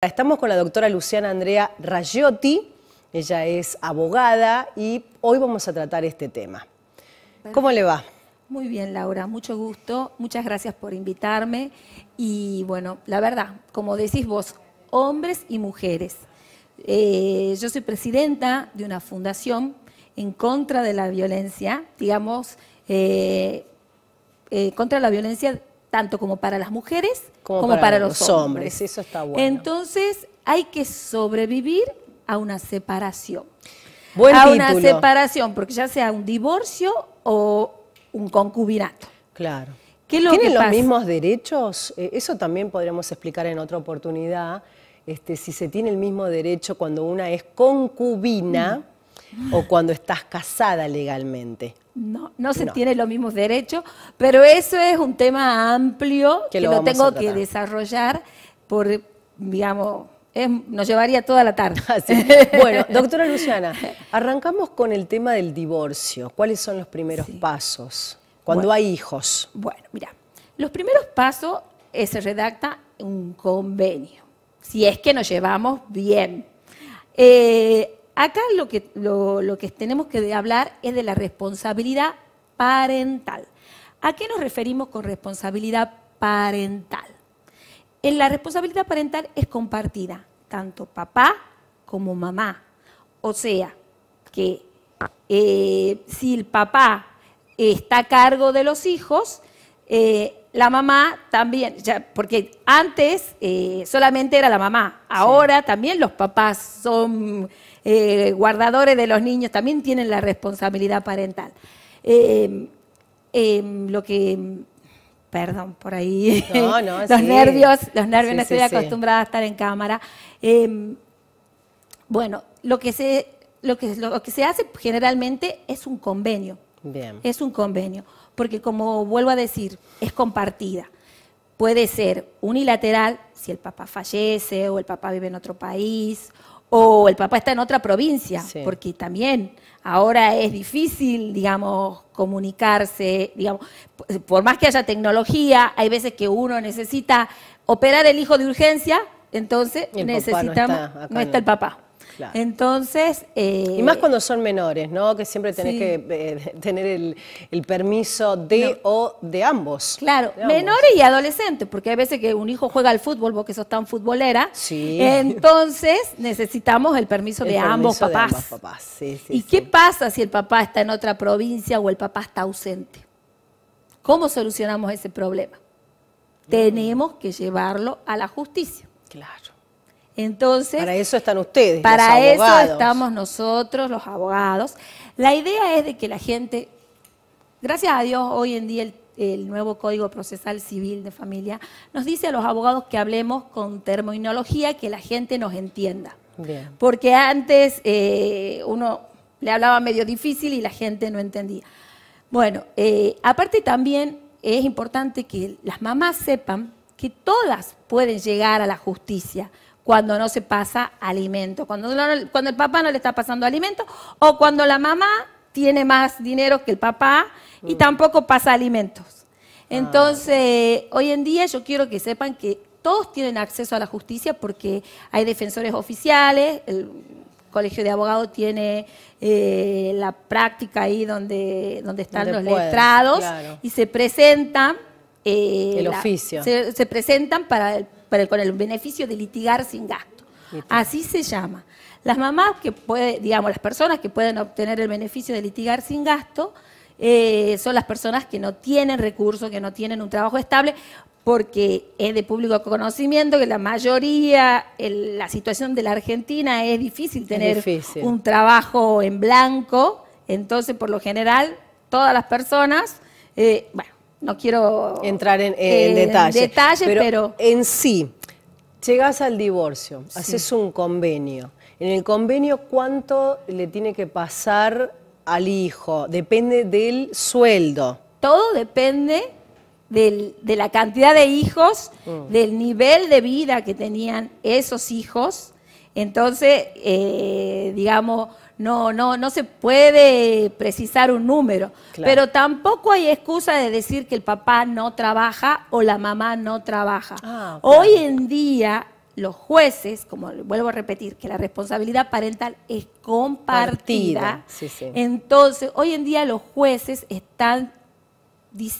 Estamos con la doctora Luciana Andrea Rayotti, ella es abogada y hoy vamos a tratar este tema. ¿Cómo le va? Muy bien, Laura, mucho gusto, muchas gracias por invitarme y bueno, la verdad, como decís vos, hombres y mujeres. Eh, yo soy presidenta de una fundación en contra de la violencia, digamos, eh, eh, contra la violencia tanto como para las mujeres como, para, los, hombres. Eso está bueno. Entonces hay que sobrevivir a una separación. Buen a título. una separación, porque ya sea un divorcio o un concubinato. Claro. ¿Qué es lo ¿Tienen que los pasa? mismos derechos? Eh, eso también podríamos explicar en otra oportunidad. Este, si se tiene el mismo derecho cuando una es concubina Mm. o cuando estás casada legalmente. No, no se No. tiene los mismos derechos, pero eso es un tema amplio Que que, lo tengo que desarrollar por, digamos, es- nos llevaría toda la tarde. Bueno, doctora Luciana, arrancamos con el tema del divorcio. ¿Cuáles son los primeros Sí. pasos? Cuando Bueno. hay hijos. Bueno, mira, los primeros pasos eh, se redacta un convenio, si es que nos llevamos bien. Eh, acá lo que, lo, lo que tenemos que hablar es de la responsabilidad parental. ¿A qué nos referimos con responsabilidad parental? En la responsabilidad parental es compartida, tanto papá como mamá. O sea, que eh, si el papá está a cargo de los hijos, eh, la mamá también, ya, porque antes eh, solamente era la mamá, ahora también los papás son eh, guardadores de los niños, también tienen la responsabilidad parental. Eh, eh, lo que, perdón, por ahí, No, no, los sí. nervios, los nervios, Sí, no estoy sí. acostumbrada a estar en cámara. Eh, bueno, lo que se, lo que, lo que se hace generalmente es un convenio. Bien. Es un convenio, porque como vuelvo a decir, es compartida. Puede ser unilateral si el papá fallece o el papá vive en otro país o el papá está en otra provincia, Sí. porque también ahora es difícil, digamos, comunicarse, digamos, por más que haya tecnología, hay veces que uno necesita operar el hijo de urgencia, entonces papá no necesitamos, está no está el papá. Claro. Entonces, eh, Y más cuando son menores, ¿no? Que siempre tenés Sí. que eh, tener el, el permiso de o de ambos. Claro, De ambos. menores y adolescentes, porque hay veces que un hijo juega al fútbol, vos que sos tan futbolera, Sí. entonces necesitamos el permiso El de ambos de papás. ambos papás, sí, sí, ¿Y qué pasa si el papá está en otra provincia o el papá está ausente? ¿Cómo solucionamos ese problema? Tenemos que llevarlo a la justicia. Claro. Entonces, Para eso están ustedes, Para los eso estamos nosotros, los abogados. La idea es de que la gente, gracias a Dios, hoy en día el, el nuevo Código Procesal Civil de Familia nos dice a los abogados que hablemos con terminología que la gente nos entienda. Bien. Porque antes eh, uno le hablaba medio difícil y la gente no entendía. Bueno, eh, aparte también es importante que las mamás sepan que todas pueden llegar a la justicia cuando no se pasa alimento, cuando, no- cuando el papá no le está pasando alimento o cuando la mamá tiene más dinero que el papá y tampoco pasa alimentos. Entonces, hoy en día yo quiero que sepan que todos tienen acceso a la justicia porque hay defensores oficiales, el Colegio de Abogados tiene eh, la práctica ahí donde, donde están Donde los letrados claro. y se presentan. eh, El oficio. Se, se presentan para el- para el- con el beneficio de litigar sin gasto. Así se llama. Las mamás que pueden, digamos, las personas que pueden obtener el beneficio de litigar sin gasto eh, son las personas que no tienen recursos, que no tienen un trabajo estable, porque es de público conocimiento que la mayoría, el- la situación de la Argentina es difícil tener difícil. un trabajo en blanco, entonces por lo general todas las personas, eh, bueno, no quiero Entrar en, en eh, detalle. detalle, pero, En sí, llegás al divorcio, haces un convenio. En el convenio, ¿cuánto le tiene que pasar al hijo? Depende del sueldo. todo depende del- de la cantidad de hijos, Mm. del nivel de vida que tenían esos hijos. Entonces, eh, digamos, no, no, no se puede precisar un número, Claro. pero tampoco hay excusa de decir que el papá no trabaja o la mamá no trabaja. Ah, claro. Hoy en día los jueces, como vuelvo a repetir, que la responsabilidad parental es compartida, Partida, sí, sí. entonces hoy en día los jueces están,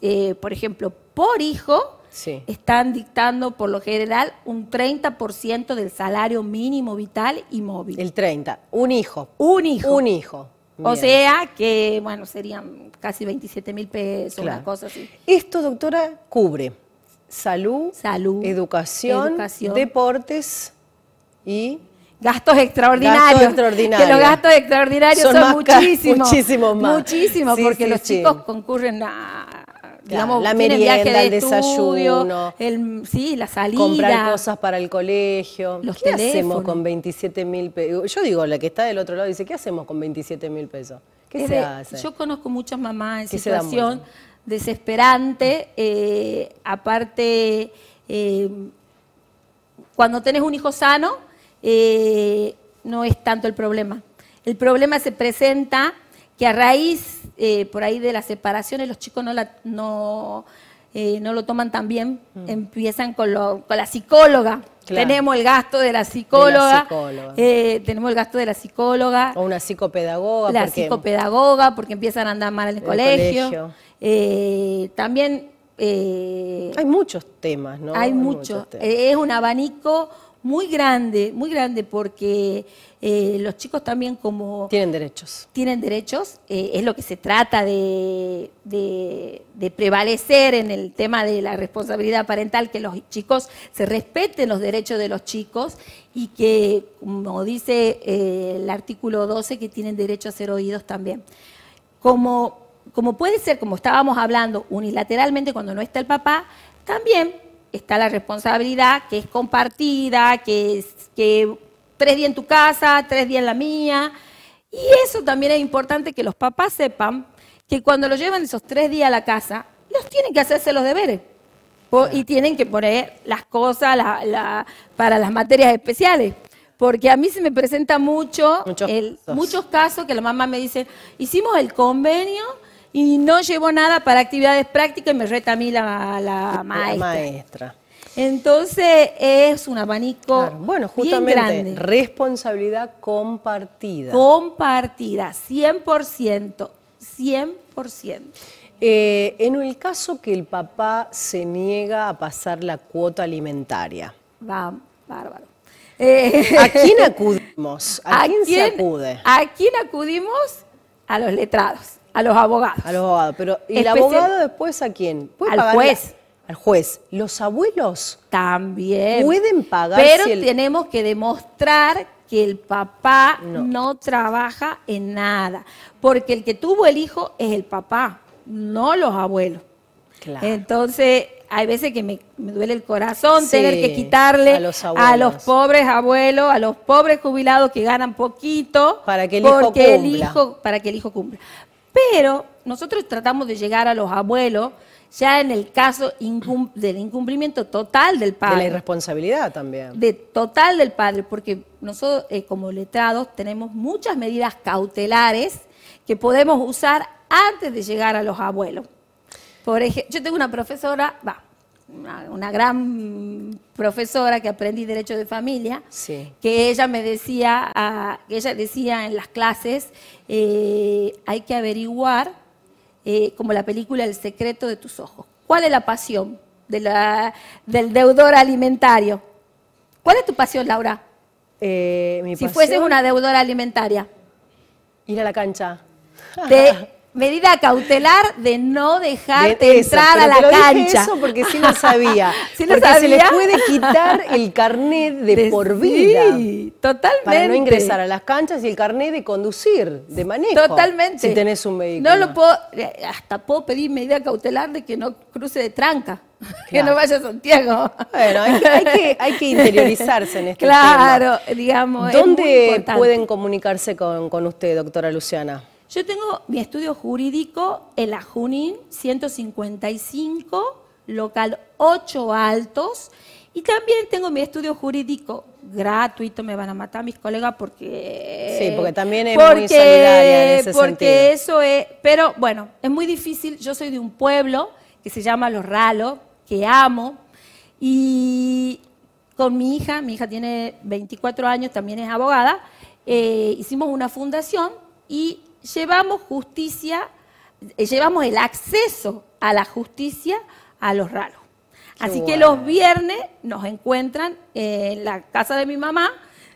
eh, por ejemplo, por hijo, Sí. están dictando por lo general un 30% del salario mínimo vital y móvil. El 30. Un hijo. un hijo. Un hijo. O sea que, bueno, serían casi 27 mil pesos, Claro. una cosa así. Esto, doctora, cubre salud, Salud, educación, educación. deportes y Gastos extraordinarios. Gastos extraordinarios. Que los gastos extraordinarios Son son, más ca- muchísimos. muchísimos más. Muchísimos, Sí, porque sí, los sí. chicos concurren a. Digamos, la merienda, viaje de el estudio, desayuno, el, sí, la salida. comprar cosas para el colegio. Los ¿Qué hacemos con 27 mil pesos? Yo digo, la que está del otro lado dice, ¿qué hacemos con 27 mil pesos? ¿Qué se hace? Yo conozco muchas mamás en situación desesperante. eh, aparte, eh, cuando tenés un hijo sano, eh, no es tanto el problema. El problema se presenta que a raíz, eh, por ahí de las separaciones, los chicos no, la- no, eh, no lo toman tan bien. Empiezan con, lo- con la psicóloga. Mm. Claro. Tenemos el gasto de la psicóloga. psicóloga. eh, tenemos el gasto de la psicóloga o una psicopedagoga. la porque psicopedagoga porque empiezan a andar mal en el El colegio. colegio. Eh, también eh, Hay muchos temas, ¿no? hay mucho. muchos es un abanico muy grande, muy grande porque eh, los chicos también como Tienen derechos. tienen derechos, eh, es lo que se trata de, de- de prevalecer en el tema de la responsabilidad parental, que los chicos se respeten los derechos de los chicos y que, como dice eh, el artículo 12, que tienen derecho a ser oídos también. Como, como puede ser, como estábamos hablando, unilateralmente cuando no está el papá, también está la responsabilidad que es compartida, que es que tres días en tu casa, tres días en la mía. Y eso también es importante que los papás sepan que cuando lo llevan esos tres días a la casa, los tienen que hacerse los deberes. Y tienen que poner las cosas la- la- para las materias especiales. Porque a mí se me presenta mucho, Muchos el- casos. muchos casos que la mamá me dice, hicimos el convenio y no llevó nada para actividades prácticas y me reta a mí la, la maestra. maestra. Entonces es un abanico Claro. Bueno, bien justamente, grande. responsabilidad compartida. compartida, 100%, 100%. Eh, en el caso que el papá se niega a pasar la cuota alimentaria, Va, bárbaro. Eh, ¿a quién acudimos? ¿A, quién, se acude? ¿A quién acudimos? A los letrados, a los abogados. A los abogados. Pero, ¿Y el abogado después a quién? ¿Puede Al la- juez. al juez. ¿Los abuelos? También. Pueden pagar Pero si el- tenemos que demostrar que el papá No. no. trabaja en nada. Porque el que tuvo el hijo es el papá, no los abuelos. Claro. Entonces, hay veces que me, me duele el corazón Sí, tener que quitarle a los a los pobres abuelos, a los pobres jubilados que ganan poquito, Para que el hijo el cumpla. hijo- para que el hijo cumpla. Pero nosotros tratamos de llegar a los abuelos ya en el caso incum- del incumplimiento total del De la padre irresponsabilidad también. de total del padre, porque nosotros eh, como letrados tenemos muchas medidas cautelares que podemos usar antes de llegar a los abuelos. Por ejemplo, yo tengo una profesora, va, una, una gran profesora que aprendí derecho de familia, Sí. que ella me decía, que ella decía en las clases, eh, hay que averiguar, eh, como la película El secreto de tus ojos, ¿cuál es la pasión de la- del deudor alimentario? ¿Cuál es tu pasión, Laura? Eh, mi Si pasión, fueses una deudora alimentaria. Ir a la cancha. medida cautelar de no dejarte De entrar a la te lo dije cancha. eso porque sí lo sabía. ¿Sí lo porque se le sabía? puede quitar el carnet de, De- por vida. Sí, totalmente. Para no ingresar a las canchas y el carnet de conducir, de manejo. Totalmente. Si tenés un vehículo. No lo puedo, eh, hasta puedo pedir medida cautelar de que no cruce de tranca, que Claro. no vaya a Santiago. Bueno, hay que, hay que- hay que interiorizarse en este Claro, digamos. tema. es muy ¿Dónde importante. pueden comunicarse con, con usted, doctora Luciana? Yo tengo mi estudio jurídico en la Junín 155, local 8 Altos, y también tengo mi estudio jurídico gratuito, me van a matar mis colegas porque... Sí, porque también es muy solidaria en ese Porque sentido. eso es... Pero bueno, es muy difícil, yo soy de un pueblo que se llama Los Ralos, que amo, y con mi hija, mi hija tiene 24 años, también es abogada, eh, hicimos una fundación y llevamos justicia, eh, llevamos el acceso a la justicia a los raros. Así que los viernes nos encuentran en la casa de mi mamá.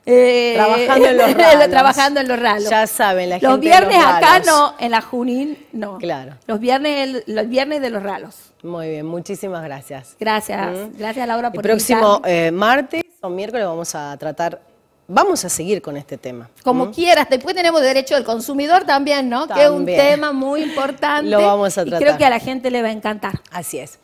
eh, Trabajando en los ralos. trabajando en los ralos. Ya saben, la Los gente de los viernes acá ralos. no, en la Junín no. Claro. Los viernes, el- los viernes de los ralos. Muy bien, muchísimas gracias. Gracias, gracias Laura El por próximo invitarme. eh, martes o miércoles vamos a tratar, vamos a seguir con este tema. Como quieras. Después tenemos derecho del consumidor también, ¿no? Que es un tema muy importante. Lo vamos a Y creo tratar. que a la gente le va a encantar. Así es.